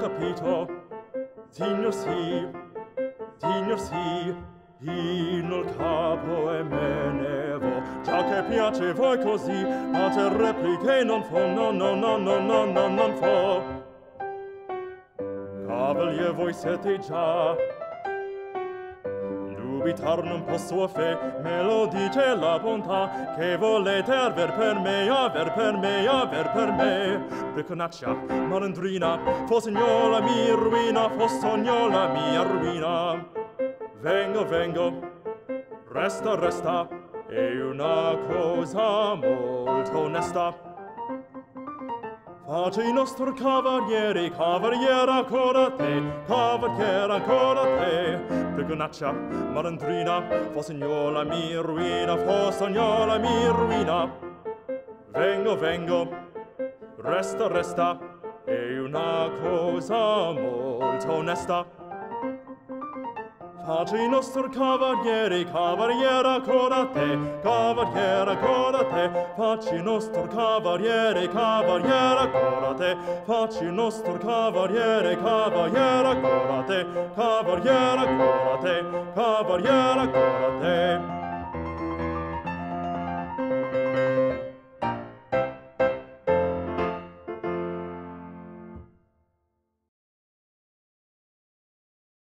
capito. Signor sì signor sì in il capo e me ne vo. Già che piace voi così ma te repliche non fo no no no no no no non fo. Cavalier voi siete già dubitar non posso a fe me lo dice la bontà che volete aver per me aver per me aver per me. Preconaccia malandrina fosognola mi ruina fosognola mia ruina vengo vengo resta resta e una cosa molto onesta. Pace il nostro cavaliere, cavaliere ancora a te, cavaliere ancora a te, gonnaccia, malandrina, fo signola mi ruina, fo signola mi ruina. Vengo, vengo, resta, resta, e una cosa molto onesta. Face il nostro cavaliere, cavaliera, coda te, cavaliera, coda te, facci il nostro cavaliere, cavaliera, coda te faci il nostro cavaliere, cavaliera curate, cavaliera curate, cavaliera curate.